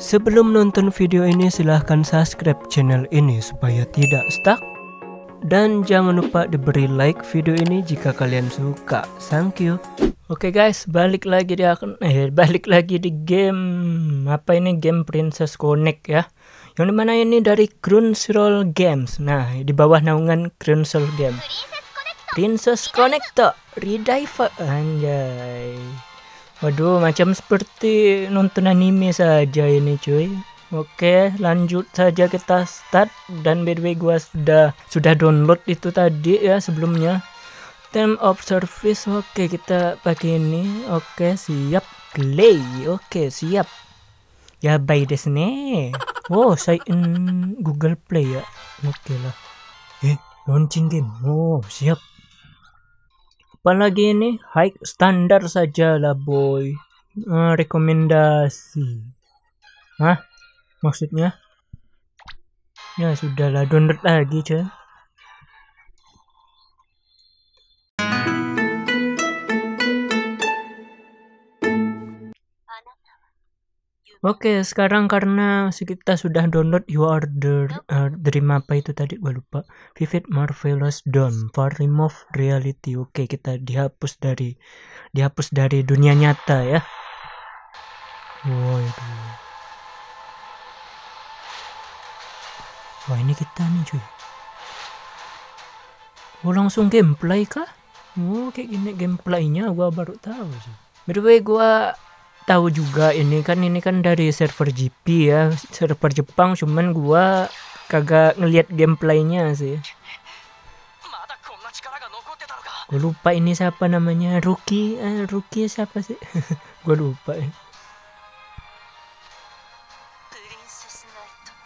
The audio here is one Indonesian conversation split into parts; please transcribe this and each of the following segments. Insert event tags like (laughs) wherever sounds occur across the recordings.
Sebelum nonton video ini silahkan subscribe channel ini supaya tidak stuck dan jangan lupa diberi like video ini jika kalian suka. Thank you. Oke okay guys, balik lagi di akun (laughs) eh balik lagi di game apa ini game Princess Connect ya. Yang di mana ini dari Crunchyroll Games. Nah, di bawah naungan Crunchyroll Games. Princess Connect Rediver anjay. Waduh, macam seperti nonton anime saja ini cuy. Oke, lanjut saja kita start dan by the way gua sudah sudah download itu tadi ya sebelumnya. Time of service. Oke, kita pakai ini. Oke, siap. Play. Oke, siap. Ya by desne. Oh, saya Google Play ya. Oke lah. Eh, launching game. Oh, siap apalagi ini high standar saja lah boy. Uh, rekomendasi. Hah? maksudnya? Ya sudahlah download lagi cuy Oke, sekarang karena kita sudah download You Are the uh, Dream apa itu tadi gue lupa. Vivid Marvelous Dawn for Remove Reality. Oke, kita dihapus dari dihapus dari dunia nyata ya. Waduh. Wah, ini kita nih cuy. Oh, langsung gameplay kah? Oh, kayak gini gameplaynya gua baru tahu sih. By the tahu juga ini kan ini kan dari server GP ya server Jepang. Cuman gua kagak ngelihat gameplaynya sih. Gue lupa ini siapa namanya. Ruki eh, Ruki siapa sih? (laughs) Gue lupa. Ya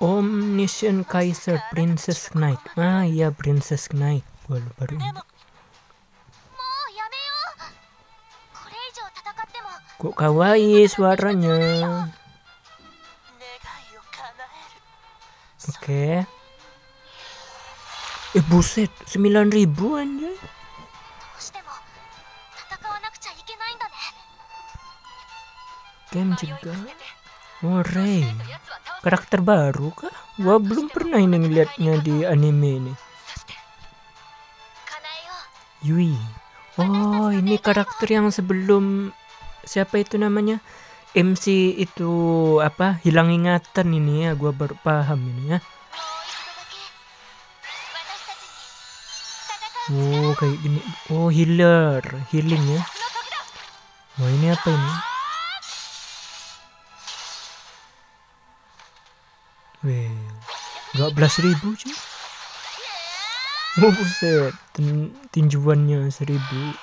Omniscient Kaiser Princess Knight. Ah iya Princess Knight. Gue lupa Kok kawaii suaranya. Oke. Okay. Eh buset, 9000 anjay. Game juga. Oh Ray. Karakter baru kah? Gua belum pernah ini ngeliatnya di anime ini. Yui. Oh, ini karakter yang sebelum siapa itu namanya? MC itu apa hilang ingatan ini ya gue baru paham ini ya. Oh kayak gini. Oh healer Healing ya. Oh ini apa ini? Weh Gak belas ribu cuy. Oh buset. Tinjuannya seribu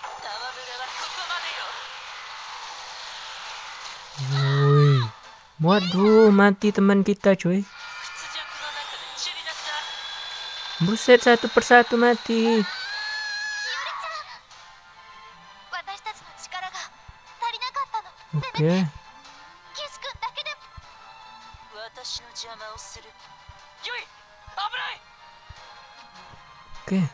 Waduh, mati teman kita, cuy. Buset, satu persatu mati. Oke. Okay. Oke. Okay.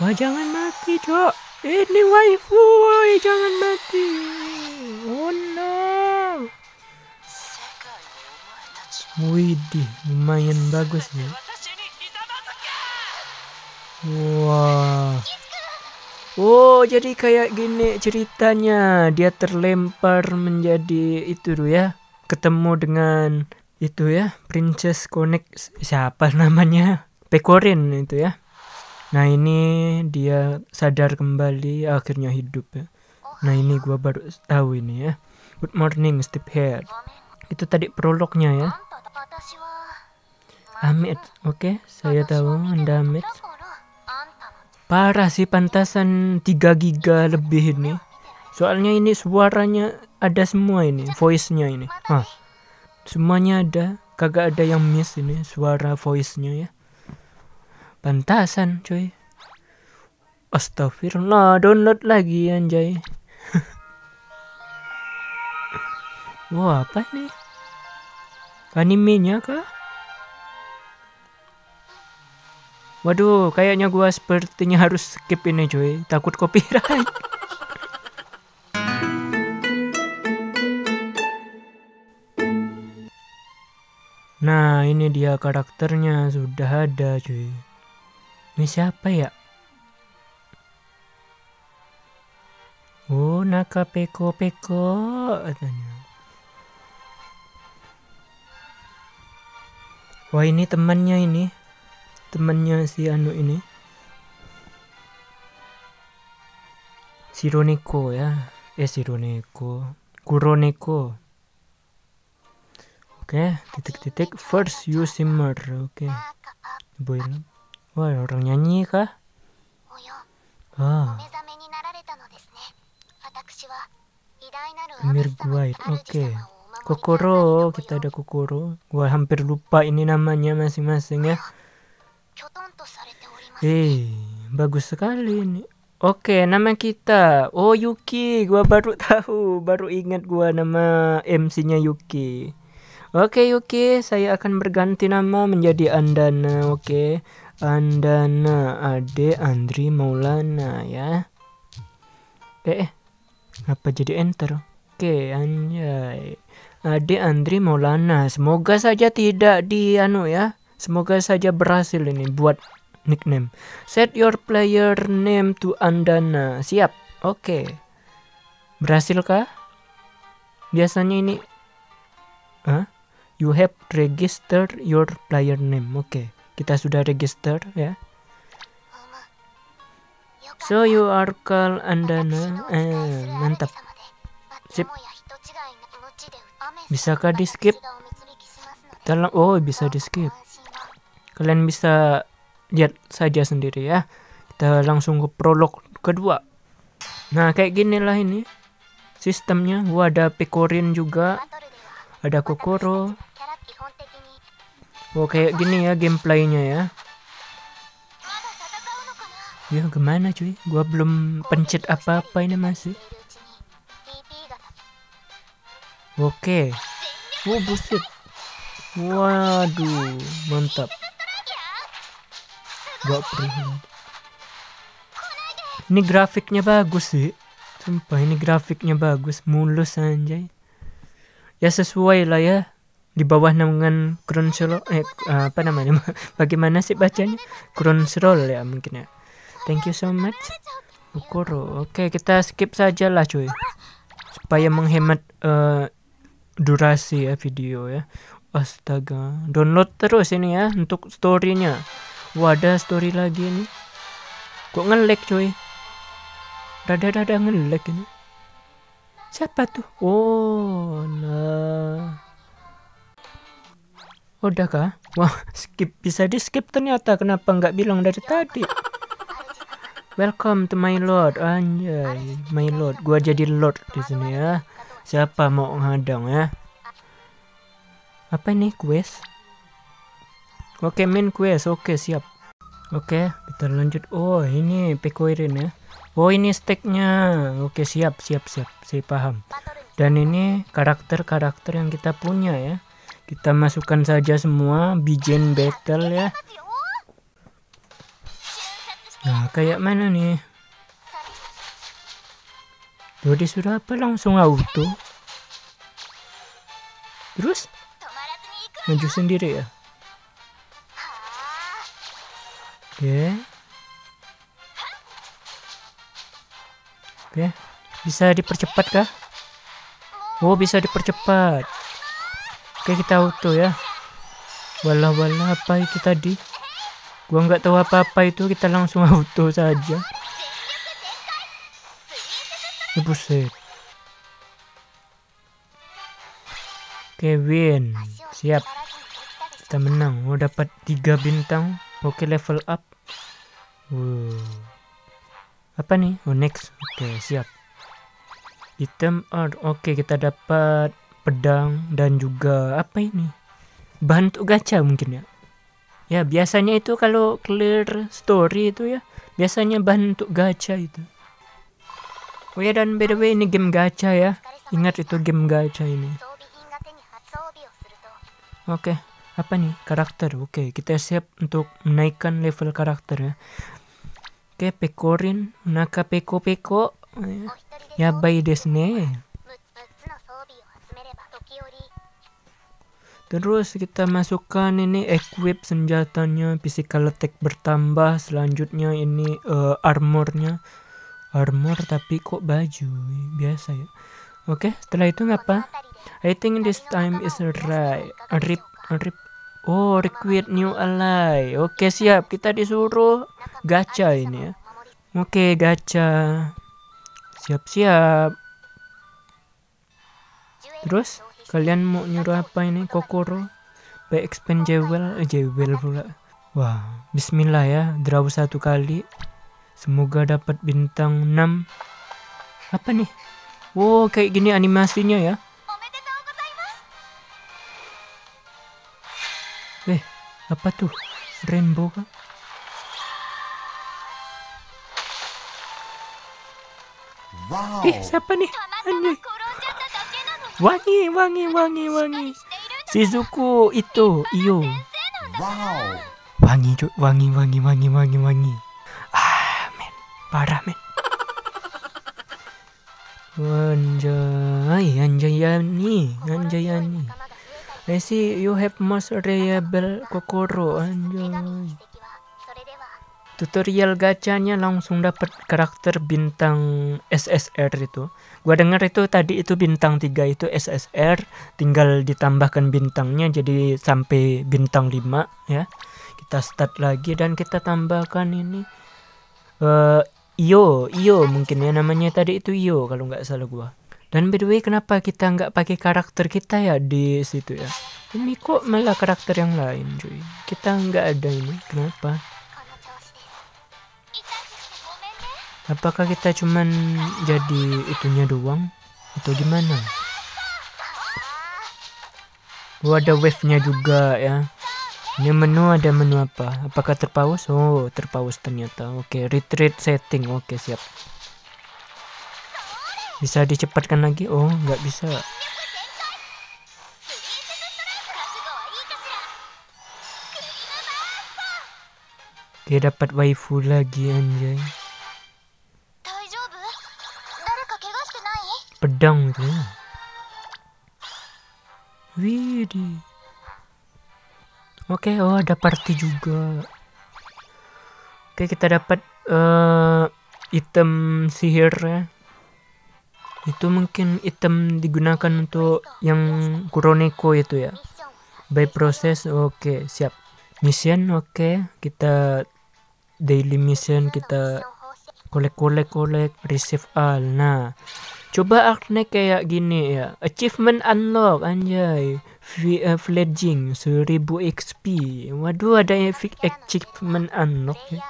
Wah, jangan mati, cok. Ini waifu, woy, jangan mati. Widih, lumayan bagus ya. Wah. Oh, jadi kayak gini ceritanya. Dia terlempar menjadi itu tuh ya. Ketemu dengan itu ya, Princess Connect siapa namanya? Pekorin itu ya. Nah ini dia sadar kembali akhirnya hidup ya. Nah ini gua baru tahu ini ya. Good morning Steve Head. Itu tadi prolognya ya. Amit, oke, okay, saya tahu Anda Amit. Parah sih pantasan 3 giga lebih ini. Soalnya ini suaranya ada semua ini, voice-nya ini. Hah. Semuanya ada, kagak ada yang miss ini suara voice-nya ya. Pantasan cuy. Astagfirullah, download lagi anjay. (laughs) Wah, apa nih? Animenya kah? Waduh, kayaknya gua sepertinya harus skip ini cuy. Takut copyright. (laughs) nah, ini dia karakternya sudah ada cuy. Ini siapa ya? Oh, Naka Peko Peko katanya. Wah, ini temannya ini. Temannya si Anu ini. Sironeko ya. Eh, Sironeko. Kuroneko. Oke, titik-titik first you simmer. Oke. Boy. Wah, orang nyanyi kah? Ah. Emir Guide. Oke. Kokoro, kita ada Kokoro. Gua hampir lupa ini namanya masing-masing ya. Eh, bagus sekali ini. Oke, nama kita. Oh, Yuki. Gua baru (laughs) tahu, baru ingat gua nama MC-nya Yuki. Oke Yuki, saya akan berganti nama menjadi Andana. Oke, Andana Ade Andri Maulana ya. Eh, eh, apa jadi enter? Oke, anjay. Ade Andri Maulana. Semoga saja tidak di anu ya. Semoga saja berhasil ini buat nickname. Set your player name to Andana. Siap. Oke. Berhasilkah? Biasanya ini Hah? you have registered your player name oke okay. kita sudah register ya so you are called Andana eh, mantap sip bisakah di skip dalam oh bisa di skip kalian bisa lihat saja sendiri ya. Kita langsung ke prolog kedua. Nah kayak gini lah ini sistemnya. Gua ada pekorin juga. Ada Kokoro. oh kayak gini ya gameplaynya ya. Ya gimana cuy? Gua belum pencet apa-apa ini masih oke. Oh buset. Waduh mantap. Gak perlu ini grafiknya bagus sih sumpah ini grafiknya bagus. Mulus anjay. Ya sesuai lah ya. Di bawah naungan Crunchyroll eh apa namanya? (laughs) Bagaimana sih bacanya? Crunchyroll ya mungkin ya. Thank you so much. Ukuro oke kita skip saja lah cuy. Supaya menghemat uh, durasi ya video ya astaga download terus ini ya untuk storynya wadah story lagi ini kok ngelek cuy rada-rada ngelek ini Siapa tuh? Oh, nah. Udah kah? Wah, (laughs) skip bisa di skip ternyata. Kenapa nggak bilang dari tadi? Welcome to my lord, anjay, my lord. Gua jadi lord di sini ya. Siapa mau ngadang ya? Apa ini quest? Oke, main quest. Oke, siap. Oke, kita lanjut. Oh, ini pekoirin ya. Oh ini stacknya Oke siap siap siap Saya paham Dan ini karakter-karakter yang kita punya ya Kita masukkan saja semua Bijen battle ya Nah kayak mana nih Jadi sudah apa langsung auto Terus Maju sendiri ya Oke. Oke, bisa dipercepat kah? Oh, bisa dipercepat. Oke, kita auto ya. Walah walah apa itu tadi? Gua nggak tahu apa-apa itu, kita langsung (laughs) auto saja. Oh, buset. Kevin, siap. Kita menang. Oh, dapat tiga bintang. Oke, level up. Wow apa nih oh next oke siap item art oke kita dapat pedang dan juga apa ini bahan untuk gacha mungkin ya ya biasanya itu kalau clear story itu ya biasanya bahan untuk gacha itu oh ya dan by the way ini game gacha ya ingat itu game gacha ini oke okay, apa nih karakter oke okay, kita siap untuk menaikkan level karakter ya Oke, pekorin, naka peko peko. Ya, bayi desu ne. Terus kita masukkan ini equip senjatanya, physical attack bertambah. Selanjutnya ini uh, armornya, armor tapi kok baju biasa ya. Oke, okay, setelah itu ngapa? I think this time is right. Rip, rip. Oh, recruit new ally. Oke, okay, siap. Kita disuruh gacha ini ya. Oke, okay, gacha. Siap-siap. Terus Kalian mau nyuruh apa ini? Kokoro? By expand jewel? Eh, jewel pula. Wah, bismillah ya. Draw satu kali. Semoga dapat bintang 6. Apa nih? Wow, kayak gini animasinya ya. Eh, apa tuh? Rainbow kah? Wow. Eh, siapa nih? Anjay. Wangi, wangi, wangi, wangi. Shizuku itu, iyo. Wow. Wangi. Wangi, wangi, wangi, wangi, wangi. Ah. Parah, men. Anjay, Anjayani, Anjayani. I see you have most reliable Kokoro, Anjay tutorial gacanya langsung dapat karakter bintang SSR itu. Gua dengar itu tadi itu bintang 3 itu SSR, tinggal ditambahkan bintangnya jadi sampai bintang 5 ya. Kita start lagi dan kita tambahkan ini uh, Iyo, Iyo mungkin ya namanya tadi itu Iyo kalau nggak salah gua. Dan by the way kenapa kita nggak pakai karakter kita ya di situ ya? Ini kok malah karakter yang lain cuy. Kita nggak ada ini. Kenapa? apakah kita cuman jadi itunya doang atau gimana oh ada wave nya juga ya ini menu ada menu apa? Apakah terpaus? Oh terpaus ternyata. Oke okay, retreat setting. Oke okay, siap. Bisa dicepatkan lagi? Oh nggak bisa. Dia dapat waifu lagi anjay. pedang ya. Widih. Oke, oh ada party juga. Oke, kita dapat uh, item sihir ya. Itu mungkin item digunakan untuk yang Kuroneko itu ya. By process, oke, siap. Mission, oke. Kita daily mission kita kolek kolek kolek receive all. Nah, Coba Arkne kayak gini ya. Achievement unlock anjay. V uh, fledging 1000 XP. Waduh ada achievement unlock ya.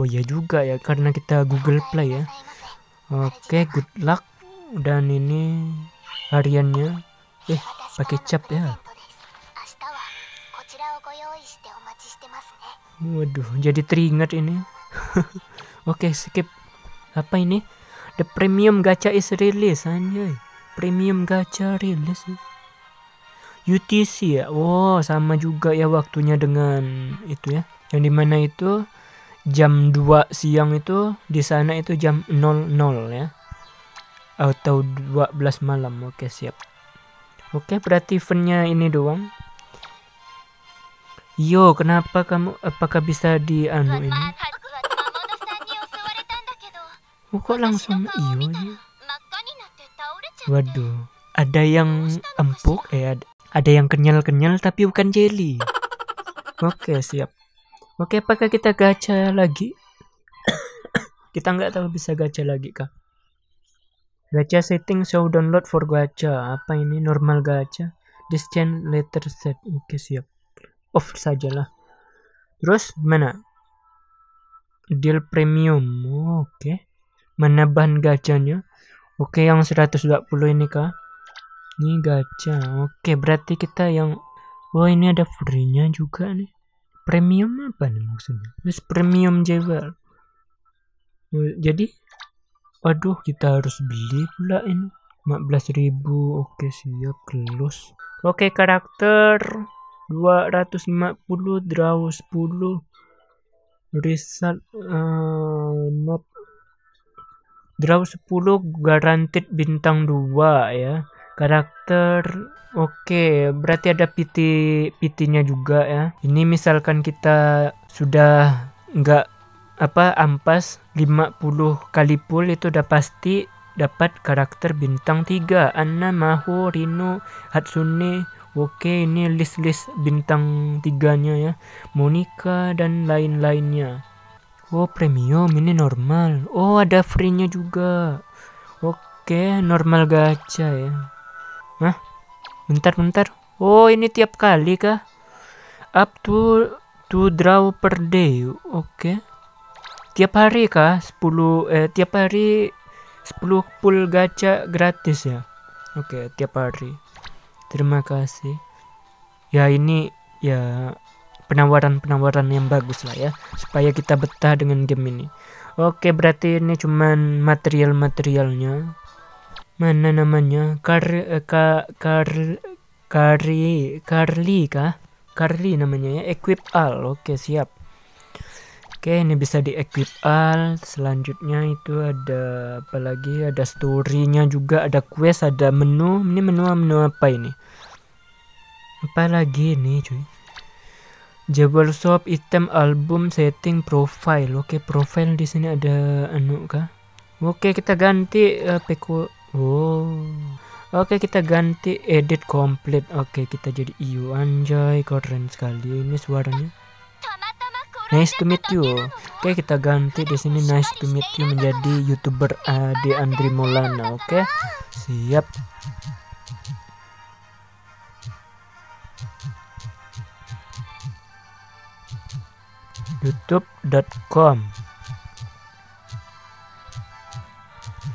Oh ya juga ya karena kita Google Play ya. Oke, okay, good luck. Dan ini hariannya. Eh, pakai cap ya. Waduh, jadi teringat ini. (laughs) Oke, okay, skip. Apa ini? The premium gacha is release anjay. Premium gacha release. UTC ya. Oh, sama juga ya waktunya dengan itu ya. Yang di mana itu jam 2 siang itu di sana itu jam 00 ya. Atau 12 malam. Oke, siap. Oke, berarti eventnya ini doang. Yo, kenapa kamu apakah bisa di anu ini? Oh, kok langsung iyo ya? Waduh, ada yang empuk eh ada yang kenyal-kenyal tapi bukan jelly. Oke, siap. Oke, apakah kita gacha lagi? kita nggak tahu bisa gacha lagi kah? Gacha setting show download for gacha. Apa ini normal gacha? Distant letter set. Oke, siap. Off sajalah. Terus mana? Deal premium. Oke. Mana bahan gacanya? Oke, yang 120 ini kah? Ini gacha. Oke, berarti kita yang Oh, ini ada free-nya juga nih. Premium apa nih maksudnya? Terus premium jewel. Oh, jadi Waduh, kita harus beli pula ini. 15.000. Oke, siap close. Oke, karakter 250 draw 10 result uh, not Draw 10 guaranteed bintang 2 ya. karakter Oke, berarti ada PT PT-nya juga ya. Ini misalkan kita sudah nggak apa ampas 50 kali pull itu udah pasti dapat karakter bintang 3 Anna, Maho, Rino, Hatsune Oke ini list-list bintang tiganya ya Monica dan lain-lainnya Oh premium ini normal Oh ada free nya juga Oke normal gacha ya Hah Bentar, bentar. Oh, ini tiap kali kah? Up to to draw per day. Oke. Tiap hari kah? 10 eh tiap hari 10 pull gacha gratis ya. Oke, tiap hari. Terima kasih. Ya ini ya penawaran-penawaran yang bagus lah ya supaya kita betah dengan game ini. Oke, berarti ini cuman material-materialnya. Mana namanya? Kar uh, ka, kar Kari Carly kah? Carly namanya ya equip all. Oke siap. Oke ini bisa di equip all. Selanjutnya itu ada apa lagi? Ada storynya juga ada quest ada menu. Ini menu menu apa ini? Apa lagi ini cuy Jewel shop item album setting profile oke profile di sini ada anu kah oke kita ganti uh, Oh. Oke kita ganti edit komplit. Oke kita jadi Iu anjay keren sekali ini suaranya. Nice to meet you. Oke kita ganti di sini nice to meet you menjadi youtuber Ade Andri Molana. Oke siap. youtube.com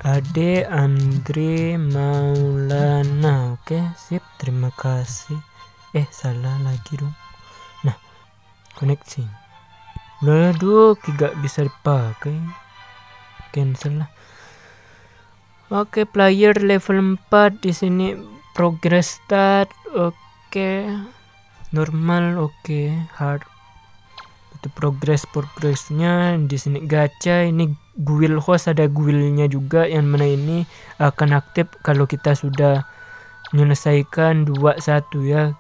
Ade Andre Maulana oke sip terima kasih eh salah lagi dong nah koneksi Waduh, tidak bisa dipakai. Cancel lah. Oke, player level 4 di sini progress start. Oke. Normal oke, hard. Itu progress progressnya di sini gacha ini guild host ada guildnya juga yang mana ini akan aktif kalau kita sudah menyelesaikan dua satu ya.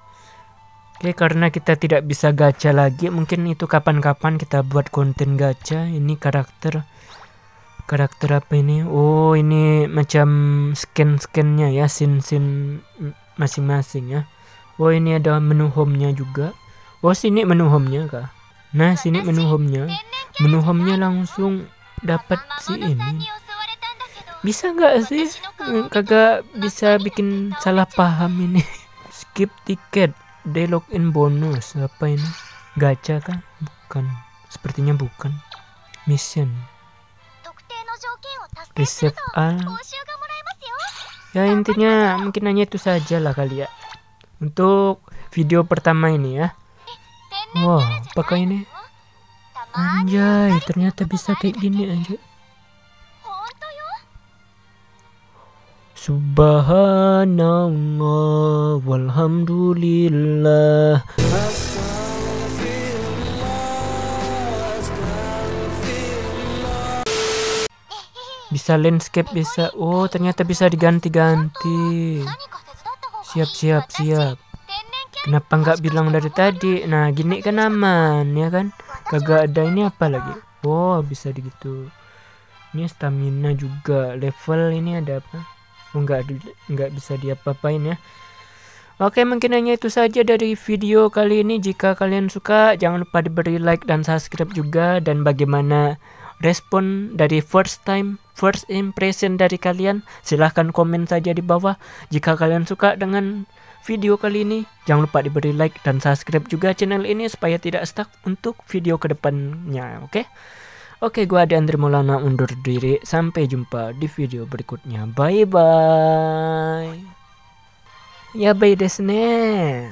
Oke karena kita tidak bisa gacha lagi mungkin itu kapan-kapan kita buat konten gacha. Ini karakter karakter apa ini? Oh ini macam scan-scannya ya. Sin-sin masing-masing ya. Oh ini ada menu home-nya juga. Oh sini menu home-nya kah nah sini menu home-nya menu home-nya langsung dapat si ini. Bisa nggak sih? Kagak bisa bikin salah paham ini. (laughs) Skip tiket. Day login bonus. Apa ini? Gacha kan? Bukan. Sepertinya bukan. Mission. Receive all ya intinya mungkin hanya itu saja lah kali ya. Untuk video pertama ini ya wow pakai ini Anjay, ternyata bisa kayak gini aja. Subhanallah walhamdulillah. Bisa landscape bisa. Oh, ternyata bisa diganti-ganti. Siap, siap, siap. Kenapa nggak bilang dari tadi? Nah, gini kan aman, ya kan? kagak ada ini apa lagi? Oh bisa gitu ini stamina juga. Level ini ada apa? Oh nggak nggak bisa diapa-apain ya. Oke mungkin hanya itu saja dari video kali ini. Jika kalian suka jangan lupa diberi like dan subscribe juga. Dan bagaimana respon dari first time First impression dari kalian Silahkan komen saja di bawah. Jika kalian suka dengan video kali ini. Jangan lupa diberi like dan subscribe juga channel ini supaya tidak stuck untuk video ke depannya, oke? Okay? Oke, gua ada Andre Maulana undur diri. Sampai jumpa di video berikutnya. Bye bye. Ya bye desne.